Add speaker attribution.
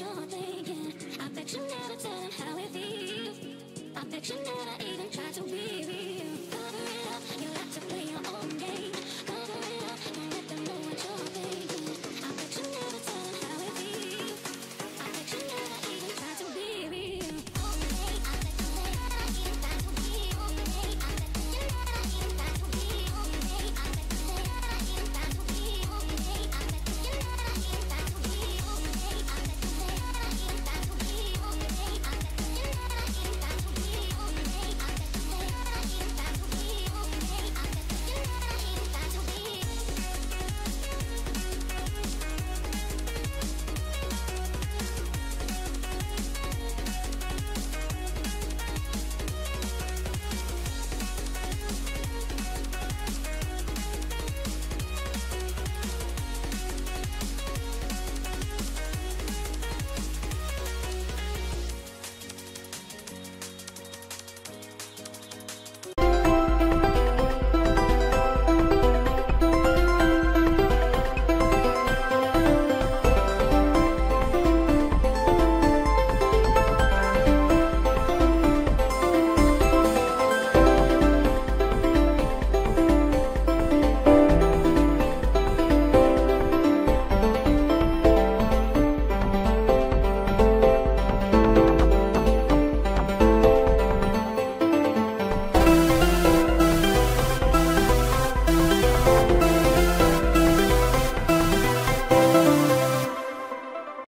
Speaker 1: what you're thinking. I bet you never tell him how it feels. I bet you never